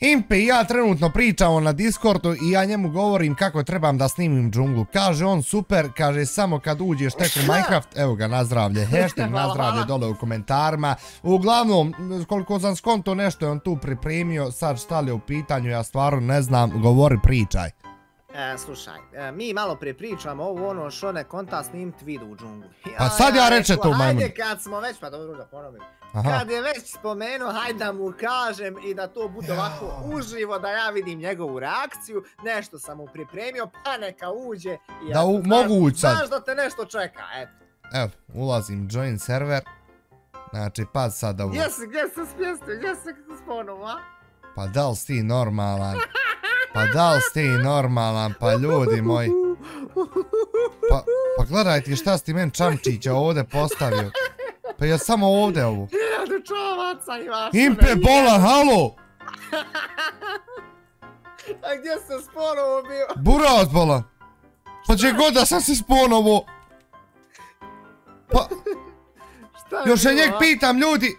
Impe i ja trenutno pričamo na Discordu i ja njemu govorim kako trebam da snimim džunglu. Kaže on super, kaže samo kad uđeš tek u Minecraft, evo ga nazdravlje, hashtag nazdravlje dole u komentarima. Uglavnom, koliko sam skonto nešto je on tu pripremio, sad šta li je u pitanju, ja stvarno ne znam, govori pričaj. E, slušaj, e, mi malo prije pričamo ovo ono što ne konta snimit video u džunglu. Pa sad ja reče to, majmun. Hajde kad smo već, pa dobro da ponovim. Kad je već spomenuo, hajde da mu kažem i da to bude ovako uživo, da ja vidim njegovu reakciju. Nešto sam mu pripremio, pa neka uđe. I da mogu ući sad. Znaš da te nešto čeka, eto. Evo, ulazim join server. Znači, pa sad da uđe. Gdje si, gdje si spjestio, gdje si spomenuo, a? Pa da li ti normalan? Pa da li si ti normalan, pa ljudi moji. Pa, pa gledaj ti šta si ti men Čamčića ovdje postavio. Pa ja samo ovdje ovu. Hiljadu čovaca imaš. Impe bola, halo! A gdje se sponovo bio? Buraz bola. Pa gdje god da sam se sponovo. Pa... Još je njeg pitam ljudi.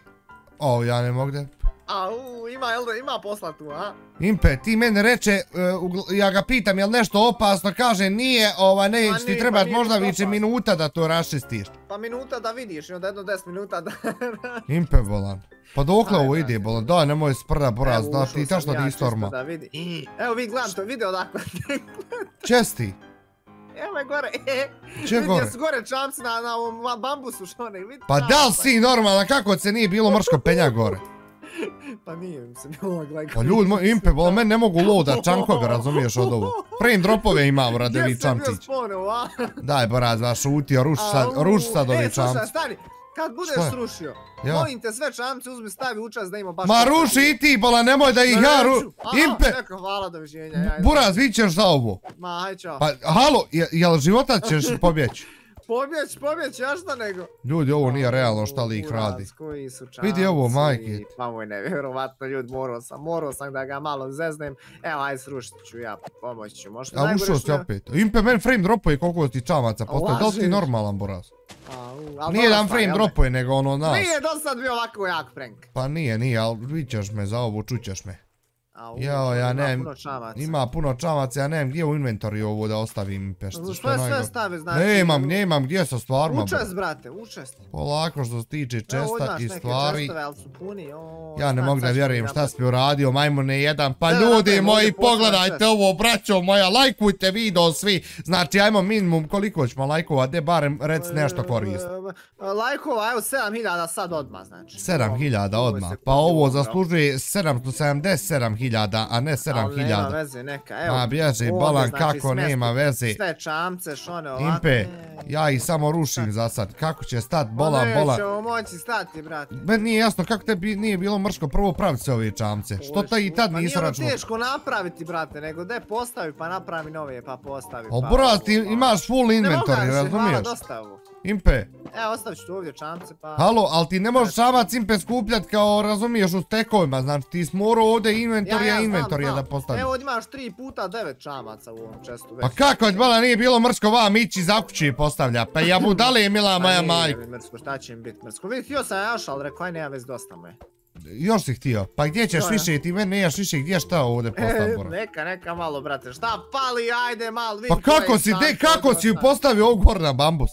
O, ja ne mogu da... Au, ima, jel da, ima posla tu, a? Impe, ti mene reče, uh, ja ga pitam, jel nešto opasno, kaže, nije, ova, ne, pa ti pa možda više minuta da to rašistiš. Pa minuta da vidiš, i onda jedno deset minuta da... Impe, bolan. Pa dokle ovo ide, bolan, daj, nemoj sprda, boraz, da ti ta što ti storma. Da vidi. Evo, vi gledam to, vidi odakle. Česti. Evo je gore, Če gore? Vidi gore čamci na, na ovom bambusu što ne, vidi Pa da li si normalan, kako se nije bilo mrško penja gore? Pa nije mi se bilo gledati. Pa ljudi, moj impe, bol, men ne mogu loda čankove, razumiješ od ovo. Frame dropove imam, rade vi sam bio? Daj, boraz, va šutio, ruši sad, ruši sad ovi čamci. E, slušaj, stani, kad budeš srušio, molim te sve čamce uzmi, stavi učas da ima baš... Ma ruši i ti, bola, nemoj da ih ja ru... Impe! Aha, neka, hvala, doviđenja. Buraz, vi ćeš za ovo. Ma, haj, čao. Pa, halo, jel života ćeš pobjeći? Pobjeć, pobjeć, ja šta nego? Ljudi, ovo nije realno šta li ih radi. Koji su čanci. Vidi ovo, majke. Pa moj nevjerovatno, ljudi, morao sam, morao sam da ga malo zeznem. Evo, aj srušit ću ja, pomoći ću, možda. A ušao si opet. Impe, men frame dropuje koliko ti čamaca postoje, da li ti normalan, Boraz? Nije dan frame dropuje, nego ono nas. Nije do sad bio ovako jak prank. Pa nije, nije, ali vidćeš me za ovo, čućeš me. Jao, ja ne, ima puno čamaca, ja nemam gdje u inventoriju ovo da ostavim pešce. Što je sve stavi, znači? Nemam, nemam gdje sa stvarima. Učest, brate, učest. Polako što se tiče česta i stvari. Ja ne mogu da vjerujem šta si uradio, majmune jedan. Pa ljudi moji, pogledajte ovo, braćo moja, lajkujte video svi. Znači, ajmo minimum koliko ćemo lajkova, de barem rec nešto korist. Lajkova, evo 7000 sad odmah, znači. 7000 odmah, pa ovo zaslužuje 777 hiljada, a ne sedam hiljada. Nema veze, neka, evo. Ma bježi, balan, znači, kako nema veze. Sve čamce, šone ovako. Impe, ja ih samo rušim za sad. Kako će stat, bolan, bolan. Nećemo moći stati, brate. Ben nije jasno, kako te nije bilo mrško prvo praviti se ove čamce? Što ta i tad nisi računao? Pa nije teško napraviti, brate, nego de postavi, pa napravi nove, pa postavi. O, pa brat, ti imaš full inventory, razumiješ? Ne mogu dosta ovo. Impe. Evo, ostavit ću tu ovdje čamce, pa... Halo, ali ti ne možeš čamac Impe skupljat kao, razumiješ, u stekovima, znači ti si morao ovdje inventorija, inventorija da postavi. Evo, imaš 3 puta 9 čamaca u ovom čestu već. Pa kako, bala, nije bilo mrsko vam ići za kući postavlja, pa ja dali je mila moja pa majka. Pa nije mrsko, šta će im biti mrsko? Vidi, htio sam još, ali rekao, aj nema već dosta moje. Još si htio, pa gdje ćeš više, ti meni nejaš više, gdje šta ovdje postavio? Neka, neka malo, brate, šta pali, ajde malo, vidi. Pa kako si, de, kako si postavio ovog na bambus?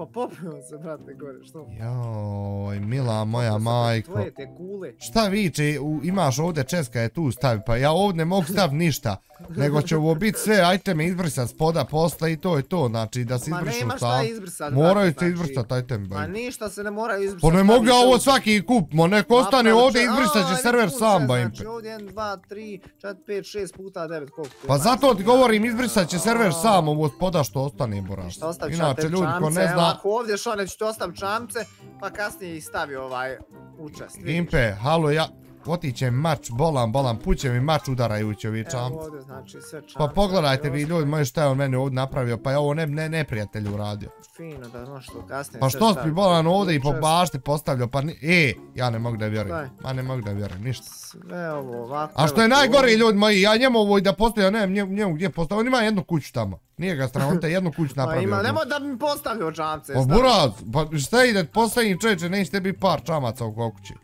Pa popio se, brate, gore, što? Joj, mila moja majko. Tvoje te kule. Šta viče, imaš ovdje česka je tu stavi, pa ja ovdje ne mogu stav ništa. Nego će ovo biti sve iteme izbrisat spoda posla i to je to, znači da se izbrišu sam. Ma nema šta izbrisat. Moraju se izbrisat iteme. Ma ništa se ne mora izbrisat. Pa ne mogu ja ovo svaki kup, mo neko ostane ovdje izbrisat će server sam, ba impe. Znači ovdje 1, 2, 3, 4, 5, 6 puta 9, koliko? Pa zato ti govorim, izbrisat će server sam ovo spoda što ostane, boraš. Inače, ljudi ko ne zna, ako ovdje Šone, ću ti ostavim čamce, pa kasnije ih stavi ovaj učest. Impe, halo, ja, Otiće mač, bolan, bolan, puće mi mač udarajući ovi čamci. Evo ovdje, znači sve. Pa pogledajte vi ljudi moji šta je on meni ovdje napravio, pa je ovo ne, ne, neprijatelj uradio. Fino, da znaš što kasnije Pa što si bolan ovdje i po bašti postavljao, pa ni, e, ja ne mogu da vjerujem. Ma ne mogu da vjerujem, ništa. Sve ovo ovako. A što je najgore ljudi moji, ja njemu ovo i da postavio, ne, njemu, njemu gdje postavio, on ima jednu kuću tamo. Nije ga strano, on te jednu kuću pa napravio. Pa ima, nemoj da mi postavio čamce. Pa buraz, pa šta ide, postavim čovječe, neće tebi par čamaca u kući.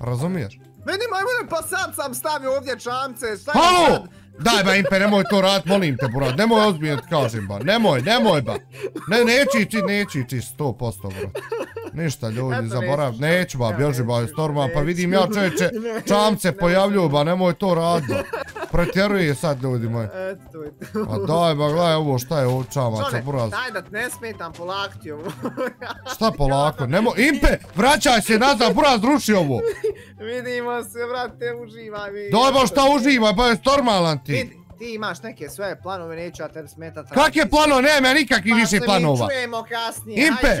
Razumiješ? Meni majmune, pa sad sam stavio ovdje čamce, šta je Halo! Daj ba Impe, nemoj to rad, molim te brat, nemoj ozbiljno ti kažem ba, nemoj, nemoj ba. Ne, neći ići, neći ići, sto posto brat. Ništa ljudi, zaborav, neću ba, bježi ba, storma, pa vidim ja čovječe, čamce pojavljuju ba, nemoj to rad ba. Pretjeruje sad ljudi moji. Eto je to. Pa daj ba, gledaj ovo, šta je ovo čamaca, buraz. Daj da ne smetam polakti ovo. Šta polako, nemoj, Impe, vraćaj se nazad, buraz, ruši ovo. Vidimo se, brate, uživaj. Daj ba, šta uživaj, ba je stormalan ti. Ti imaš neke svoje planove, neću ja tebi smetati. Kak je plano? Nema nikakvih pa više planova. Pa se mi čujemo kasnije, Impe.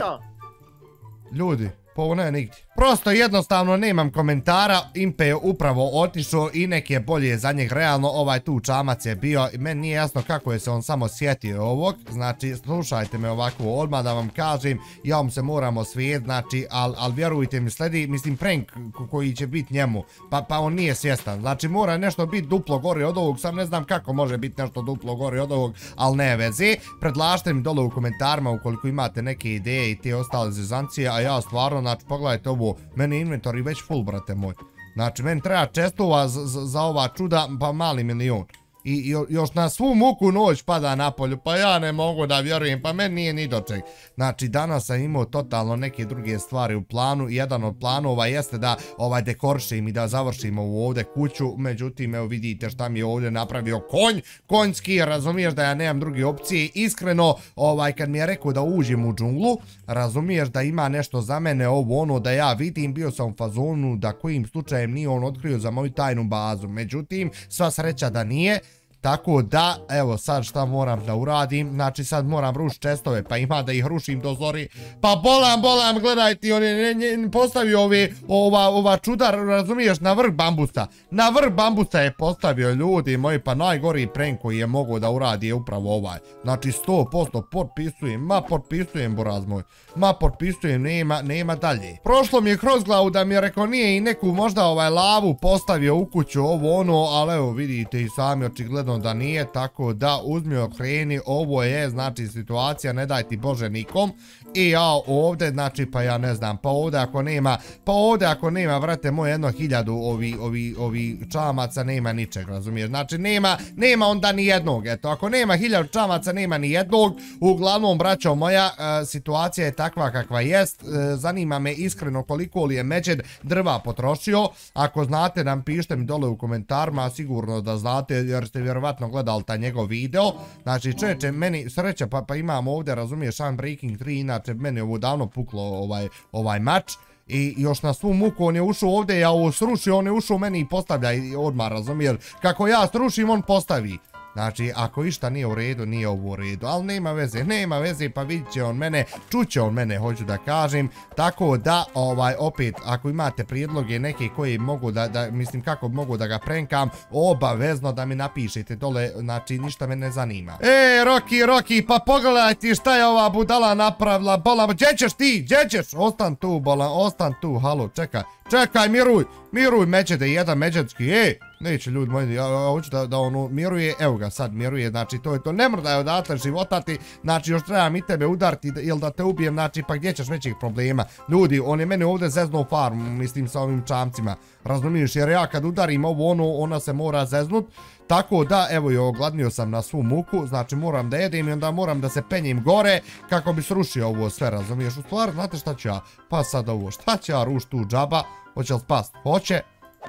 Ljudi, Pa ovo ne nigdje. Prosto jednostavno nemam komentara, Impe je upravo otišao i nek je bolje za njeg realno, ovaj tu čamac je bio, meni nije jasno kako je se on samo sjetio ovog, znači slušajte me ovako odmah da vam kažem, ja vam se moram osvijet, znači, ali al vjerujte mi, sledi, mislim, prank koji će biti njemu, pa, pa on nije svjestan, znači mora nešto biti duplo gori od ovog, sam ne znam kako može biti nešto duplo gori od ovog, ali ne veze, predlažite mi dole u komentarima ukoliko imate neke ideje i te ostale zezancije, a ja stvarno, znači, pogledajte ovo meni inventori već full, brate moj. Znači, meni treba čestova za ova čuda, pa mali milion. I još na svu muku noć pada na polju, pa ja ne mogu da vjerujem, pa meni nije ni doček. Znači, danas sam imao totalno neke druge stvari u planu. Jedan od planova jeste da ovaj dekoršim i da završimo u ovde kuću. Međutim, evo vidite šta mi je ovdje napravio konj. Konjski, razumiješ da ja nemam druge opcije. Iskreno, ovaj, kad mi je rekao da uđem u džunglu, razumiješ da ima nešto za mene ovo ono da ja vidim. Bio sam u fazonu da kojim slučajem nije on otkrio za moju tajnu bazu. Međutim, sva sreća da nije. Tako da, evo sad šta moram da uradim, znači sad moram ruš čestove, pa ima da ih rušim do zori. Pa bolam, bolam, gledaj ti, on je postavio ove, ova, ova čudar, razumiješ, na vrh bambusa. Na vrh bambusa je postavio ljudi moji, pa najgori prank koji je mogo da uradi je upravo ovaj. Znači 100% potpisujem, ma potpisujem, buraz moj. Ma potpisujem, nema, nema dalje. Prošlo mi je kroz glavu da mi je rekao nije i neku možda ovaj lavu postavio u kuću ovo ono, ali evo vidite i sami očigledno očigledno da nije, tako da uzmi okreni, ovo je, znači, situacija, ne daj ti Bože nikom. I ja ovdje, znači, pa ja ne znam, pa ovdje ako nema, pa ovdje ako nema, vrate, moj jedno hiljadu ovi, ovi, ovi čamaca, nema ničeg, razumiješ? Znači, nema, nema onda ni jednog, eto, ako nema hiljadu čamaca, nema ni jednog, uglavnom, braćo moja, e, situacija je takva kakva jest, e, zanima me iskreno koliko li je Međed drva potrošio, ako znate, nam pišite mi dole u komentarima, sigurno da znate, jer ste vjerovatno vjerovatno gledali taj njegov video. Znači, čeče, meni sreća, pa, pa imam ovdje, razumiješ, Unbreaking 3, inače, meni je ovo davno puklo ovaj, ovaj mač. I još na svu muku on je ušao ovdje, ja ovo srušio, on je ušao meni i postavlja odmah, razumiješ? Kako ja srušim, on postavi. Znači, ako išta nije u redu, nije ovo u redu. Ali nema veze, nema veze, pa vidit će on mene, čuće on mene, hoću da kažem. Tako da, ovaj, opet, ako imate prijedloge neke koje mogu da, da mislim, kako mogu da ga prenkam, obavezno da mi napišete dole, znači, ništa me ne zanima. E, Roki, Roki, pa pogledaj ti šta je ova budala napravila, bola, gdje ćeš ti, gdje ćeš? Ostan tu, bola, ostan tu, halo, čekaj. Čekaj, miruj, miruj, međede, jedan međedski, ej, neće ljudi moji, ja, ja hoću da, da ono miruje, evo ga sad miruje, znači to je to, ne mora da je odatle životati, znači još trebam i tebe udarti ili da te ubijem, znači pa gdje ćeš većih problema, ljudi, on je mene ovdje zeznuo farm, mislim sa ovim čamcima, razumiješ, jer ja kad udarim ovo ono, ona se mora zeznut, tako da, evo je ogladnio sam na svu muku, znači moram da jedem i onda moram da se penjem gore kako bi srušio ovo sve, razumiješ, u stvari, znate šta ću ja, pa sad ovo, šta ću ja ruš tu džaba, Hoće li spast? Hoće.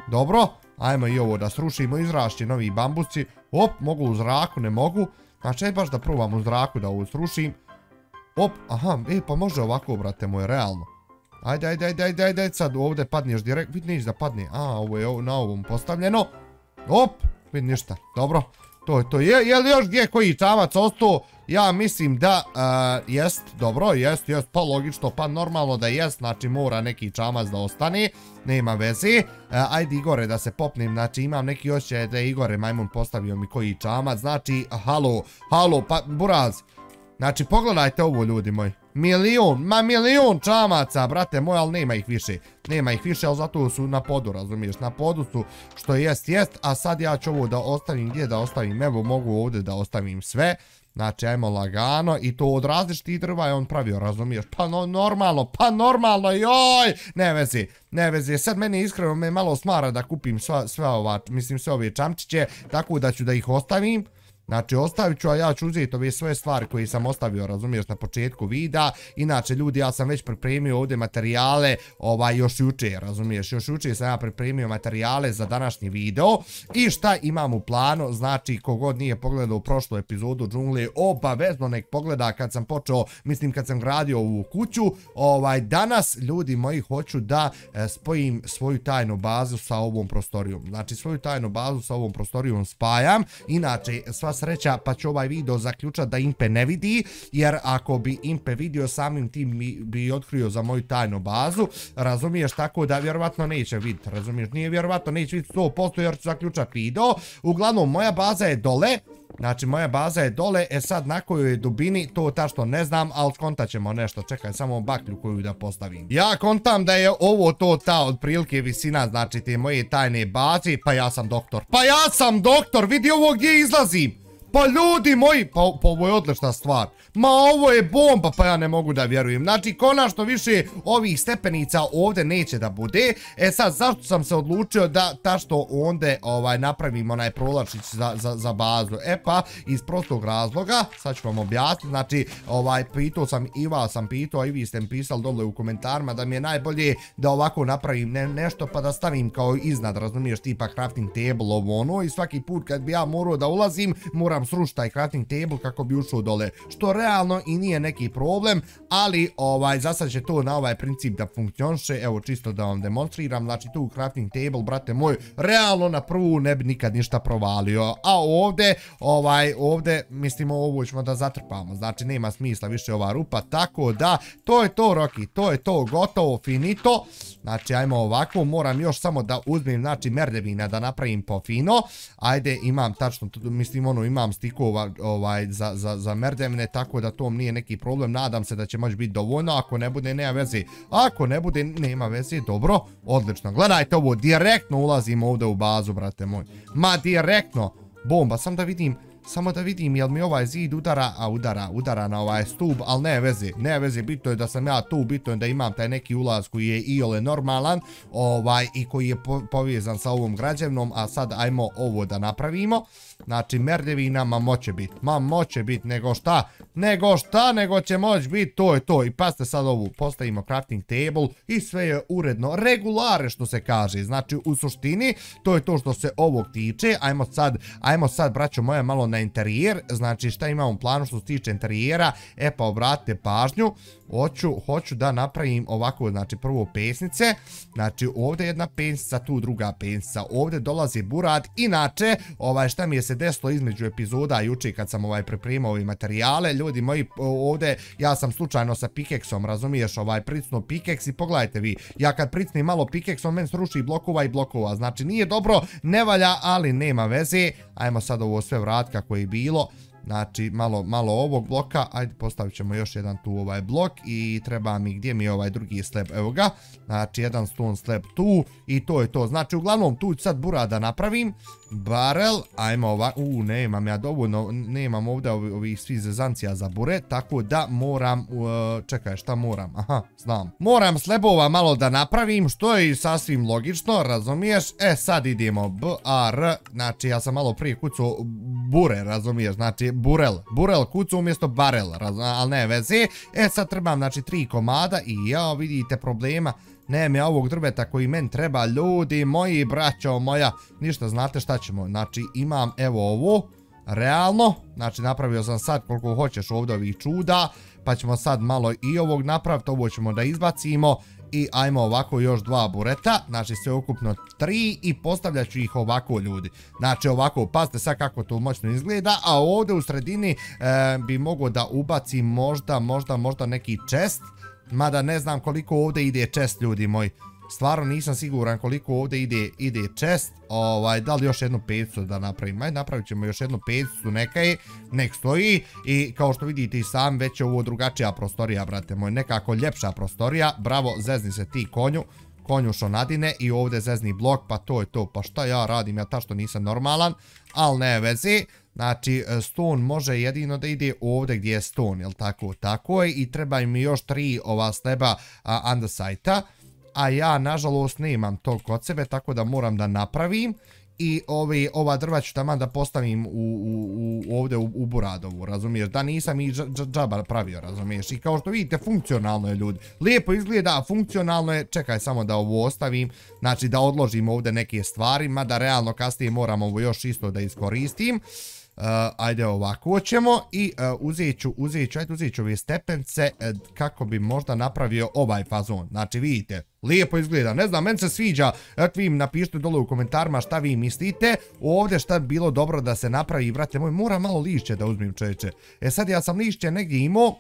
Dobro. Ajmo i ovo da srušimo. Izrašće novi bambusci. Op, mogu u zraku, ne mogu. Znači, baš da probam u zraku da ovo srušim. Op, aha, e, pa može ovako, brate moje, realno. Ajde, ajde, ajde, ajde, ajde, sad ovdje padneš direkt. Vidi, neće da padne. A, ovo je na ovom postavljeno. Op, vidi ništa. Dobro. To je to. Je, je li još gdje koji čamac ostao? Ja mislim da uh, jest, dobro, jest, jest, pa logično, pa normalno da jest, znači mora neki čamac da ostane, nema veze. Uh, ajde Igore da se popnem, znači imam neki osjećaj da je Igore majmun postavio mi koji čamac, znači, halo, halo, pa buraz, znači pogledajte ovo ljudi moji. Milion, ma milion čamaca, brate moj, ali nema ih više. Nema ih više, ali zato su na podu, razumiješ? Na podu su što jest, jest, a sad ja ću ovo da ostavim, gdje da ostavim? Evo, mogu ovdje da ostavim sve. Znači, ajmo lagano i to od različitih drva je on pravio, razumiješ? Pa no, normalno, pa normalno, joj! Ne vezi, ne vezi. Sad meni iskreno me malo smara da kupim sva, sva ova, mislim sve ove čamčiće, tako da ću da ih ostavim. Znači, ostavit ću, a ja ću uzeti ove svoje stvari koje sam ostavio, razumiješ, na početku videa. Inače, ljudi, ja sam već pripremio ovdje materijale, ovaj, još juče, razumiješ, još juče sam ja pripremio materijale za današnji video. I šta imam u planu, znači, kogod nije pogledao u prošlu epizodu džungle, obavezno nek pogleda kad sam počeo, mislim, kad sam gradio ovu kuću. Ovaj, danas, ljudi moji, hoću da e, spojim svoju tajnu bazu sa ovom prostorijom. Znači, svoju tajnu bazu sa ovom prostorijom spajam. Inače, sva sreća pa će ovaj video zaključat da Impe ne vidi, jer ako bi Impe vidio samim tim bi otkrio za moju tajnu bazu, razumiješ tako da vjerovatno neće vidjeti, razumiješ, nije vjerovatno neće vidjeti 100% jer ću zaključat video, uglavnom moja baza je dole, Znači, moja baza je dole, e sad na kojoj je dubini, to ta što ne znam, ali skontat ćemo nešto, čekaj, samo baklju koju da postavim. Ja kontam da je ovo to ta otprilike visina, znači te moje tajne bazi, pa ja sam doktor. Pa ja sam doktor, vidi ovo gdje izlazim! Pa ljudi moji, pa, pa ovo je odlična stvar. Ma ovo je bomba, pa ja ne mogu da vjerujem. Znači, konačno više ovih stepenica ovdje neće da bude. E sad, zašto sam se odlučio da ta što onda ovaj, napravim onaj prolačić za, za, za bazu? E pa, iz prostog razloga, sad ću vam objasniti, znači, ovaj, pitao sam, i vas sam pitao, i vi ste mi pisali dole u komentarima da mi je najbolje da ovako napravim ne, nešto pa da stavim kao iznad, razumiješ, tipa crafting table ovo ono i svaki put kad bi ja morao da ulazim, moram sam srušiti taj crafting table kako bi ušao dole. Što realno i nije neki problem, ali ovaj za sad će to na ovaj princip da funkcionše. Evo čisto da vam demonstriram. Znači tu crafting table, brate moj, realno na prvu ne bi nikad ništa provalio. A ovde, ovaj, ovde, mislimo ovo ćemo da zatrpamo. Znači nema smisla više ova rupa. Tako da, to je to, Roki. To je to, gotovo, finito. Znači, ajmo ovako. Moram još samo da uzmem, znači, merdevina da napravim po fino. Ajde, imam tačno, mislim, ono, imam imam stikova ovaj, za, za, za merdevne, tako da to nije neki problem. Nadam se da će moći biti dovoljno, ako ne bude, nema veze. Ako ne bude, nema veze, dobro, odlično. Gledajte ovo, direktno ulazimo ovdje u bazu, brate moj. Ma, direktno, bomba, sam da vidim... Samo da vidim jel mi ovaj zid udara, a udara, udara na ovaj stub, ali ne veze, ne veze, bitno je da sam ja tu, bitno je da imam taj neki ulaz koji je i ole normalan, ovaj, i koji je povezan sa ovom građevnom, a sad ajmo ovo da napravimo. Znači, merdevina, ma moće bit, ma moće bit, nego šta, nego šta, nego će moć bit, to je to. I paste sad ovu, postavimo crafting table i sve je uredno, regulare što se kaže. Znači, u suštini, to je to što se ovog tiče. Ajmo sad, ajmo sad, braćo moje, malo na interijer. Znači, šta imamo u planu što se tiče interijera? E pa, obratite pažnju hoću, hoću da napravim ovako, znači prvo pesnice, znači ovdje jedna pesnica, tu druga pesnica, ovdje dolazi Burad, inače, ovaj, šta mi je se se desilo između epizoda juče kad sam ovaj pripremao i materijale, ljudi moji, ovdje, ja sam slučajno sa pikeksom, razumiješ, ovaj, pricno pikeks i pogledajte vi, ja kad pricnim malo pikeksom, men sruši blokova i blokova, znači nije dobro, ne valja, ali nema veze, ajmo sad ovo sve vrat kako je bilo, Znači, malo, malo ovog bloka, ajde postavit ćemo još jedan tu ovaj blok i treba mi, gdje mi je ovaj drugi slab, evo ga. Znači, jedan stone slab tu i to je to. Znači, uglavnom, tu ću sad bura da napravim. Barel, ajmo ova, u, nemam ja dovoljno, nemam ovdje ovih ovi svi zezancija za bure, tako da moram, uh, čekaj, šta moram, aha, znam. Moram slabova malo da napravim, što je sasvim logično, razumiješ? E, sad idemo, B, A, R, znači, ja sam malo prije kucao bure, razumiješ, znači, burel. Burel kucu umjesto barel, ali ne veze. E sad trebam znači tri komada i ja vidite problema. Nema ja ovog drveta koji men treba, ljudi moji, braćo moja. Ništa, znate šta ćemo. Znači imam evo ovo, realno. Znači napravio sam sad koliko hoćeš ovdje ovih čuda. Pa ćemo sad malo i ovog napraviti, ovo ćemo da izbacimo i ajmo ovako još dva bureta, znači sve ukupno tri i postavljaću ih ovako ljudi. Znači ovako, pazite sad kako to moćno izgleda, a ovdje u sredini e, bi mogo da ubacim možda, možda, možda neki čest, mada ne znam koliko ovdje ide čest ljudi moji stvarno nisam siguran koliko ovdje ide ide chest, ovaj, da li još jednu pecu da napravim, ajde napravit ćemo još jednu pecu, neka je, nek stoji. I kao što vidite i sam već je ovo drugačija prostorija, brate moj, nekako ljepša prostorija, bravo, zezni se ti konju, konju šonadine i ovdje zezni blok, pa to je to, pa šta ja radim, ja ta što nisam normalan, ali ne vezi, znači e, stone može jedino da ide ovdje gdje je stone, jel tako, tako je, i treba mi još tri ova sleba andesajta, a ja nažalost nemam to kod sebe, tako da moram da napravim, i ovi, ova drva ću tamo da postavim u, u, u, ovdje u, u Buradovu, razumiješ, da nisam i džaba pravio, razumiješ, i kao što vidite, funkcionalno je ljudi, lijepo izgleda, funkcionalno je, čekaj samo da ovo ostavim, znači da odložim ovdje neke stvari, mada realno kasnije moram ovo još isto da iskoristim, Uh, Eh, ajde ovako hoćemo i uh, uzet ću, uzet ću, ajde uzet ću ove stepence uh, kako bi možda napravio ovaj fazon. Znači vidite, lijepo izgleda, ne znam, meni se sviđa, eto vi im napišite dole u komentarima šta vi mislite. Ovdje šta bi bilo dobro da se napravi, brate moj, mora malo lišće da uzmem čovječe. E sad ja sam lišće negdje imao,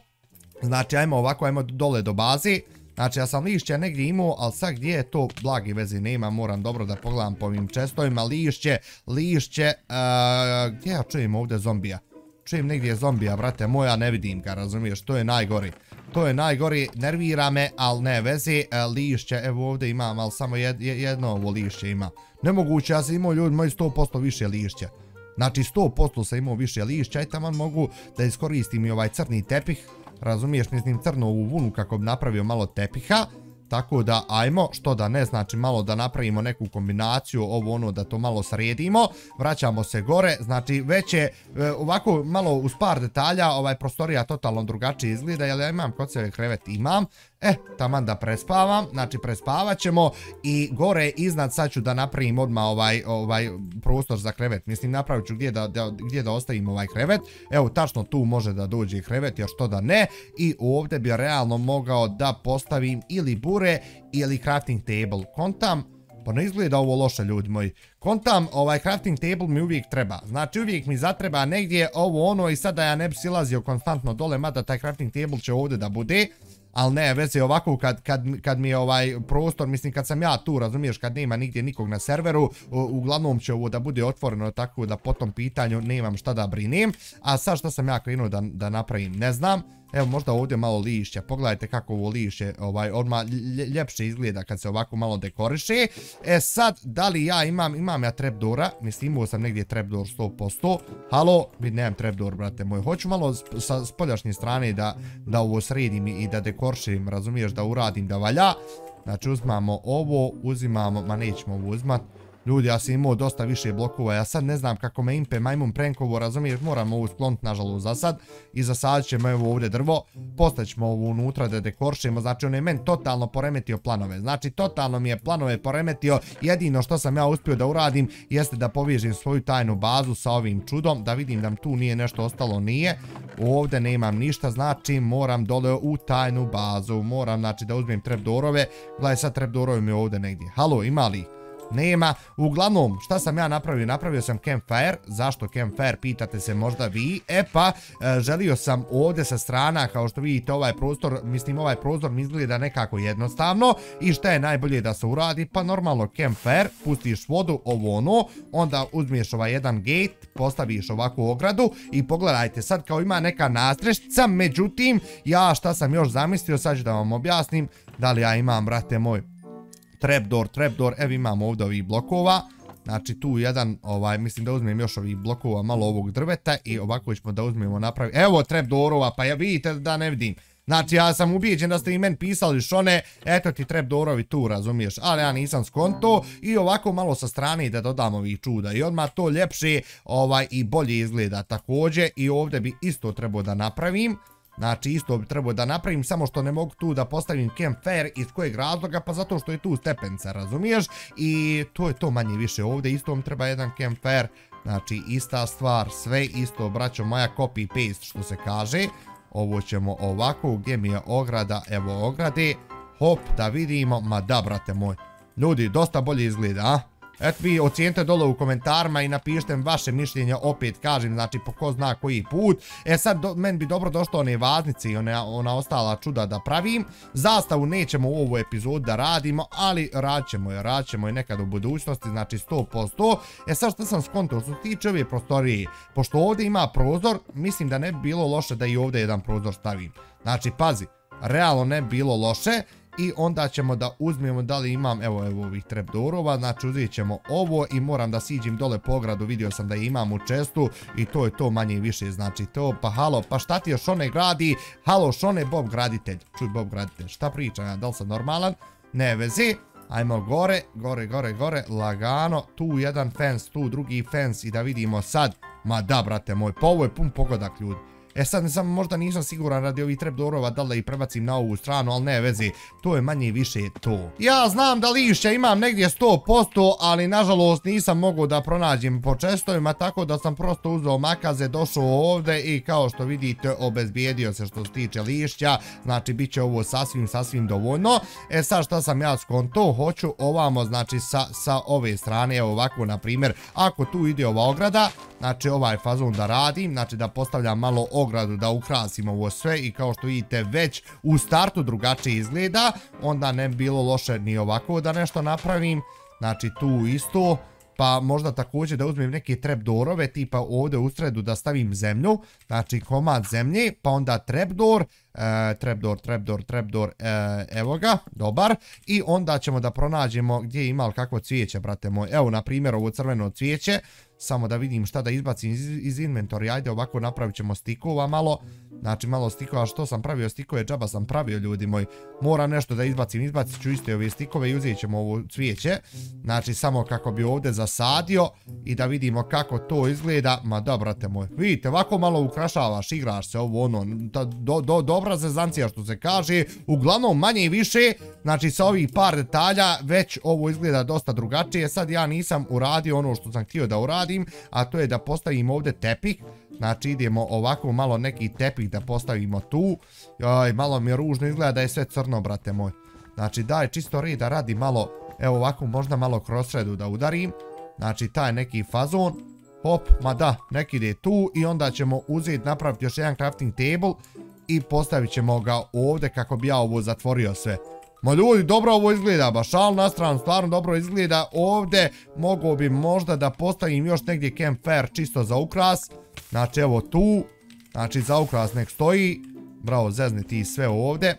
znači ajmo ovako, ajmo dole do baze. Znači, ja sam lišće negdje imao, ali sad gdje je to blagi vezi nema, moram dobro da pogledam po ovim čestovima. Lišće, lišće, uh, gdje ja čujem ovdje zombija? Čujem negdje zombija, brate moja, ne vidim ga, razumiješ, to je najgori. To je najgori, nervira me, ali ne vezi, uh, e, lišće, evo ovdje imam, ali samo jed, jedno ovo lišće ima. Nemoguće, ja sam imao ljudi moji 100% više lišće. Znači 100% sam imao više lišća i tamo mogu da iskoristim i ovaj crni tepih razumiješ, mislim crno u vunu kako bi napravio malo tepiha, tako da ajmo, što da ne, znači malo da napravimo neku kombinaciju, ovo ono da to malo sredimo, vraćamo se gore, znači već je e, ovako malo uz par detalja, ovaj prostorija totalno drugačije izgleda, jer ja imam kod sebe krevet, imam, E, taman da prespavam, znači prespavat ćemo i gore iznad sad ću da napravim odmah ovaj, ovaj prostor za krevet. Mislim napravit ću gdje da, da, gdje da ostavim ovaj krevet. Evo, tačno tu može da dođe krevet, još to da ne. I ovdje bi realno mogao da postavim ili bure ili crafting table. Kontam, pa ne izgleda ovo loše ljudi moji. Kontam, ovaj crafting table mi uvijek treba. Znači uvijek mi zatreba negdje ovo ono i sada ja ne bi silazio konstantno dole, mada taj crafting table će ovdje da bude ali ne, već je ovako kad, kad, kad mi je ovaj prostor, mislim kad sam ja tu, razumiješ, kad nema nigdje nikog na serveru, uglavnom će ovo da bude otvoreno tako da po tom pitanju nemam šta da brinim, a sad što sam ja krenuo da, da napravim, ne znam, Evo možda ovdje malo lišća, pogledajte kako ovo lišće ovaj, odmah ljepše izgleda kad se ovako malo dekoriše. E sad, da li ja imam, imam ja trapdora, mislim imao sam negdje trapdor 100%. Halo, vid nemam trapdor brate moj, hoću malo sa spoljašnje strane da, da ovo sredim i da dekorišim, razumiješ, da uradim da valja. Znači uzmamo ovo, uzimamo, ma nećemo ovo uzmat. Ljudi, ja sam imao dosta više blokova, ja sad ne znam kako me impe majmun prenkovo, razumiješ, moram ovu skloniti nažalost za sad. I za sad ćemo evo ovdje drvo, postaćemo ovu unutra da dekoršimo, znači on je men totalno poremetio planove. Znači totalno mi je planove poremetio, jedino što sam ja uspio da uradim jeste da poviježim svoju tajnu bazu sa ovim čudom, da vidim da tu nije nešto ostalo, nije. Ovdje nemam ništa, znači moram dole u tajnu bazu, moram znači da uzmem trepdorove, gledaj sad trepdorove mi ovdje negdje. Halo, ima li ih? Nema. Uglavnom, šta sam ja napravio? Napravio sam campfire. Zašto campfire? Pitate se možda vi. E pa, e, želio sam ovdje sa strana, kao što vidite, ovaj prostor, mislim, ovaj prostor mi izgleda nekako jednostavno. I šta je najbolje da se uradi? Pa normalno campfire, pustiš vodu, ovo ono, onda uzmiješ ovaj jedan gate, postaviš ovakvu ogradu i pogledajte, sad kao ima neka nastreštica, međutim, ja šta sam još zamislio, sad ću da vam objasnim, da li ja imam, brate moj, trapdoor, trapdoor, evo imamo ovdje ovih blokova, znači tu jedan, ovaj, mislim da uzmem još ovih blokova, malo ovog drveta i ovako ćemo da uzmemo napraviti, evo trapdoorova, pa ja vidite da ne vidim, znači ja sam ubijeđen da ste i meni pisali šone, eto ti trapdoorovi tu, razumiješ, ali ja nisam skonto. I ovako malo sa strane da dodam ovih čuda. I odmah to ljepše ovaj, i bolje izgleda također. I ovdje bi isto trebao da napravim, Znači isto bi trebao da napravim, samo što ne mogu tu da postavim campfire iz kojeg razloga, pa zato što je tu stepenca, razumiješ? I to je to manje više ovdje, isto mi treba jedan campfire, znači ista stvar, sve isto, braćo moja, copy paste što se kaže. Ovo ćemo ovako, gdje mi je ograda, evo ograde, hop, da vidimo, ma da, brate moj. Ljudi, dosta bolje izgleda, a? Eto vi ocijenite dole u komentarima i napišite vaše mišljenje, opet kažem, znači po ko zna koji put. E sad, men bi dobro došlo one vaznice i ona, ona ostala čuda da pravim. Zastavu nećemo u ovu epizodu da radimo, ali raćemo je, raćemo je nekad u budućnosti, znači 100%. E sad što sam skontao što tiče ove prostorije, pošto ovdje ima prozor, mislim da ne bi bilo loše da i ovdje jedan prozor stavim. Znači, pazi, realno ne bilo loše i onda ćemo da uzmemo da li imam, evo, evo ovih trapdoorova, znači uzet ćemo ovo i moram da siđim dole po ogradu, vidio sam da je imam u čestu i to je to manje i više, znači to, pa halo, pa šta ti još one gradi, halo, šone Bob graditelj, čuj Bob graditelj, šta pričam ja, da li sam normalan, ne vezi, Ajmo gore, gore, gore, gore, lagano, tu jedan fence, tu drugi fence i da vidimo sad. Ma da, brate moj, pa ovo je pun pogodak ljudi. E sad ne sam, možda nisam siguran radi ovih trapdoorova da li da ih prebacim na ovu stranu, ali ne vezi, to je manje više to. Ja znam da lišća imam negdje 100%, ali nažalost nisam mogu da pronađem po čestovima, tako da sam prosto uzao makaze, došao ovde i kao što vidite obezbijedio se što se tiče lišća, znači bit će ovo sasvim, sasvim dovoljno. E sad šta sam ja skonto, hoću ovamo, znači sa, sa ove strane, evo ovako na primjer, ako tu ide ova ograda, znači ovaj fazon da radim, znači da postavljam malo ogradu da ukrasim ovo sve i kao što vidite već u startu drugačije izgleda, onda ne bilo loše ni ovako da nešto napravim, znači tu isto, pa možda također da uzmem neke trapdoorove, tipa ovdje u sredu da stavim zemlju, znači komad zemlje, pa onda trapdoor, e, trapdoor, trapdoor, trapdoor, e, evo ga, dobar, i onda ćemo da pronađemo gdje ima kakvo cvijeće, brate moj, evo na primjer ovo crveno cvijeće, samo da vidim šta da izbacim iz, iz inventori, ajde ovako napravit ćemo stikova malo, znači malo stikova, što sam pravio? Stikove, džaba sam pravio ljudi moj, mora nešto da izbacim, izbacit ću iste ove stikove i uzet ćemo ovo cvijeće, znači samo kako bi ovdje zasadio i da vidimo kako to izgleda, ma da brate moj, vidite ovako malo ukrašavaš, igraš se ovo ono, ta, do, do, dobra zezancija što se kaže, uglavnom manje i više, znači sa ovih par detalja već ovo izgleda dosta drugačije, sad ja nisam uradio ono što sam htio da uradim, radim, a to je da postavim ovdje tepih. Znači idemo ovako malo neki tepih da postavimo tu. Joj, malo mi je ružno izgleda da je sve crno, brate moj. Znači daj čisto red da radi malo, evo ovako možda malo kroz sredu da udarim. Znači taj neki fazon. Hop, ma da, neki ide tu i onda ćemo uzeti, napraviti još jedan crafting table i postavit ćemo ga ovdje kako bi ja ovo zatvorio sve. Ma ljudi, dobro ovo izgleda, baš al na stranu, stvarno dobro izgleda. Ovdje mogu bi možda da postavim još negdje campfire čisto za ukras. Znači evo tu, znači za ukras nek stoji. Bravo, zezni ti sve ovdje.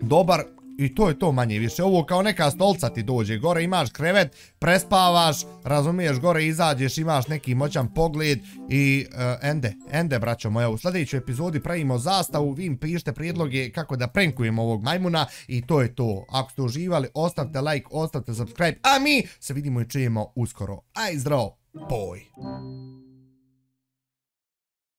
Dobar, I to je to manje više. Ovo kao neka stolca ti dođe. Gore imaš krevet, prespavaš, razumiješ, gore izađeš, imaš neki moćan pogled i uh, ende, ende braćo moja. U sljedećoj epizodi pravimo zastavu, vi im pišite prijedloge kako da prenkujemo ovog majmuna i to je to. Ako ste uživali, ostavite like, ostavite subscribe, a mi se vidimo i čujemo uskoro. Aj zdravo, boj!